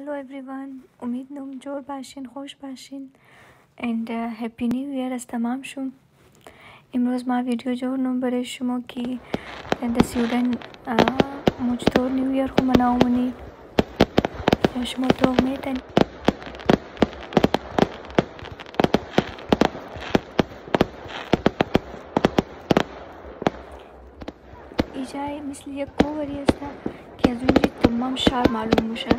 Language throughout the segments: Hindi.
हेलो एवरीवन उम्मीद नुम ज़ोर बाशिन खोश बाशिन एंड हैप्पी न्यू ईयर अस तमाम शुम इमरोज़ माँ वीडियो ज़ोर नुम बड़े शुमो की स्टूडेंट मुझ तो न्यू ईयर को मनाओ मुनी शुमो तो उम्मीद इजाए मिसलिए को वरी कि अजून जी तमाम शार मालूम मुशा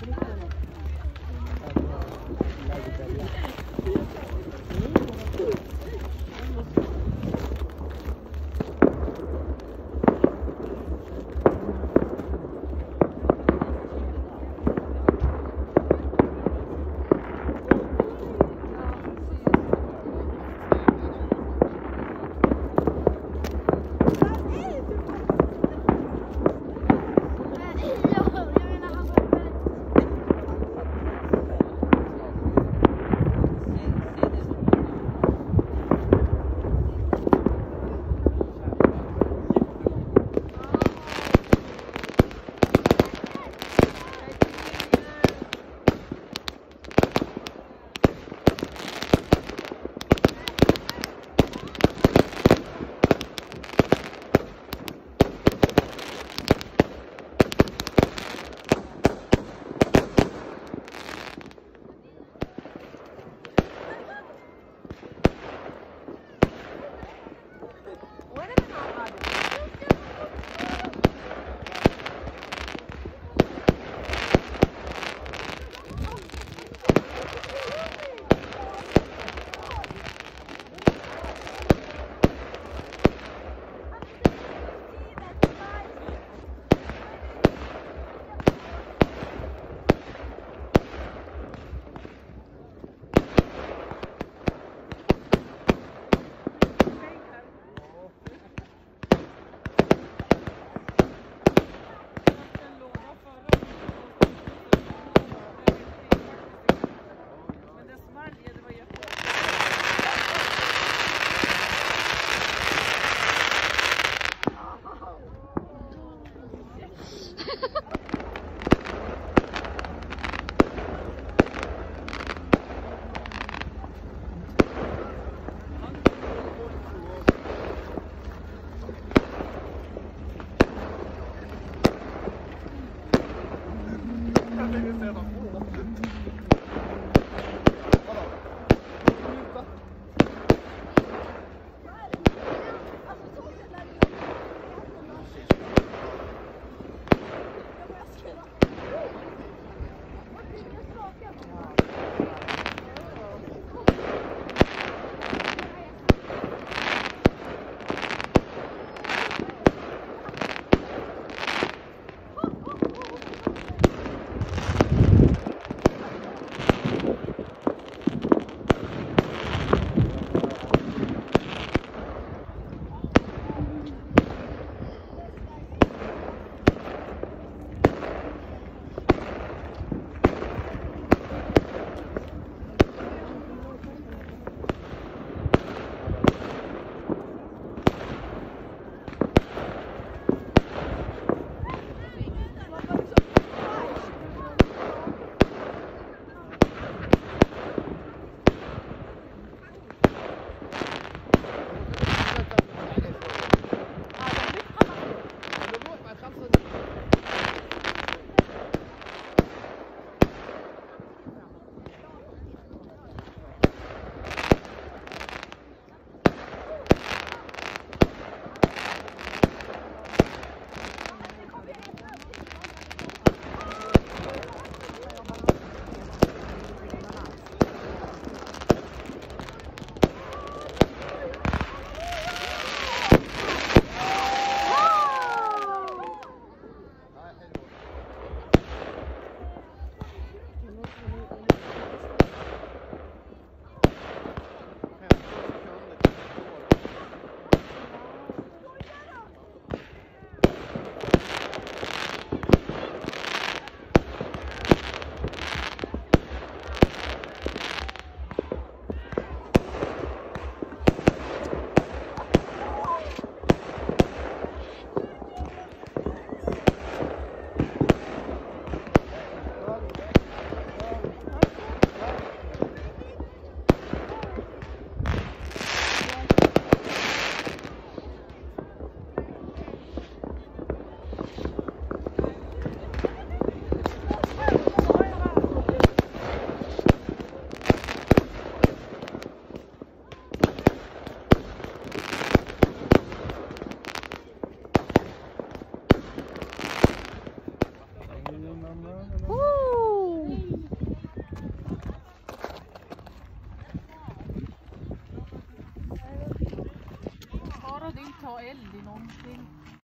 Thank you.